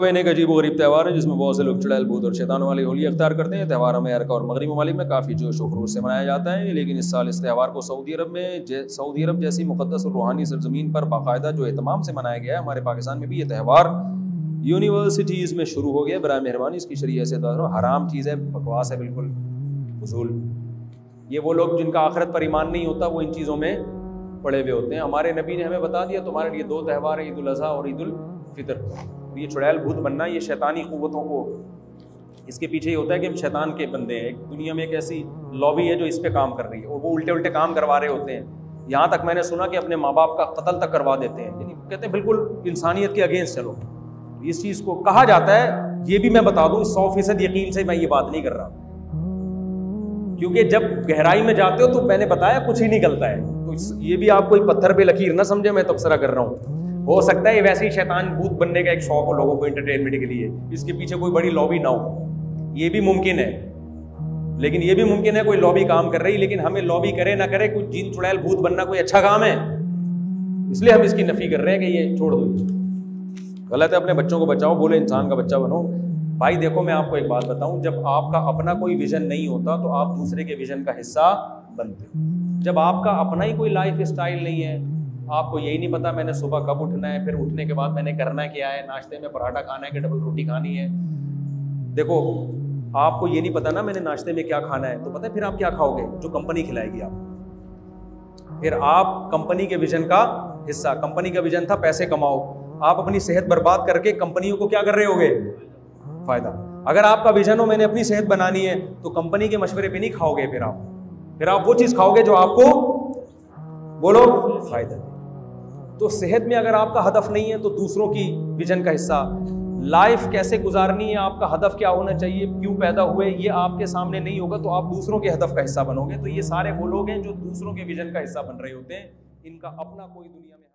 Van एक अजीब गरीब त्यौहार है, जिसमें बहुत से लोग चुड़ैल भूत और शैतान वाली होली अख्तार करते हैं। त्यौहार अमेरिका और मगरबी ममालिक में काफ़ी जोश और से मनाया जाता है। लेकिन इस साल इस त्यौहार को सऊदी अरब में सऊदी अरब जैसी मुकदस और रूहानी सरजमीन पर बाकायदा जो अहतमाम से मनाया गया है, हमारे पाकिस्तान में भी ये त्यौहार यूनिवर्सिटीज़ में शुरू हो गया बरए मेहरबानी, इसकी शरीय से हराम चीज़ है, बकवास है, बिल्कुल। फजूल। ये वो लोग जिनका आखिरत पर ईमान नहीं होता, वो इन चीज़ों में पड़े हुए होते हैं। हमारे नबी ने हमें बता दिया, तुम्हारे लिए दो त्यौहार है, ईद अजी और ईद फितर। ये चुड़ैल भूत बनना, ये शैतानी क़वतों को। इसके पीछे ये होता है कि हम शैतान के बंदे हैं। दुनिया में एक ऐसी लॉबी है जो इस पर काम कर रही है और वो उल्टे उल्टे काम करवा रहे होते हैं। यहाँ तक मैंने सुना कि अपने माँ बाप का कत्ल तक करवा देते हैं। यानी कहते हैं, बिल्कुल इंसानियत के अगेंस्ट चलो। इस चीज़ को कहा जाता है, ये भी मैं बता दूँ, सौ फ़ीसद यकीन से मैं ये बात नहीं कर रहा। क्योंकि जब गहराई में जाते हो तो मैंने बताया कुछ ही निकलता है। तो ये भी आप कोई पत्थर पे लकीर ना समझे, मैं तबसरा कर रहा हूँ। हो सकता है वैसे ही शैतान भूत बनने का एक शौक हो लोगों को इंटरटेनमेंट के लिए। इसके पीछे कोई बड़ी लॉबी ना हो। ये भी मुमकिन है। लेकिन ये भी मुमकिन है कोई लॉबी काम कर रही, लेकिन हमें लॉबी करे ना करे कुछ जीन चुड़ैल भूत बनना कोई अच्छा काम है। इसलिए हम इसकी नफी कर रहे हैं कि ये छोड़ दो गलत है, अपने बच्चों को बचाओ, बोले इंसान का बच्चा बनो। भाई देखो, मैं आपको एक बात बताऊँ, जब आपका अपना कोई विजन नहीं होता तो आप दूसरे के विजन का हिस्सा बनते हो। जब आपका अपना ही कोई लाइफ स्टाइल नहीं है आपको यही नहीं पता मैंने सुबह कब उठना है, फिर उठने के बाद मैंने करना क्या है, नाश्ते में पराठा खाना है कि डबल रोटी खानी है। देखो, आपको ये नहीं पता ना मैंने नाश्ते में क्या खाना है तो पता है फिर आप क्या खाओगे? जो कंपनी खिलाएगी आप। फिर आप कंपनी के विजन का हिस्सा कंपनी का विजन था पैसे कमाओ। आप अपनी सेहत बर्बाद करके कंपनियों को क्या कर रहे होगे? फ़ायदा। अगर आपका विजन हो मैंने अपनी सेहत बनानी है तो कंपनी के मशवरे पे नहीं खाओगे फिर आप। फिर आप वो चीज़ खाओगे जो आपको बोलो, फ़ायदा। तो सेहत में अगर आपका हदफ नहीं है तो दूसरों की विजन का हिस्सा। लाइफ कैसे गुजारनी है, आपका हदफ क्या होना चाहिए, क्यों पैदा हुए, ये आपके सामने नहीं होगा तो आप दूसरों के हदफ का हिस्सा बनोगे। तो ये सारे वो लोग हैं जो दूसरों के विजन का हिस्सा बन रहे होते हैं। इनका अपना कोई दुनिया में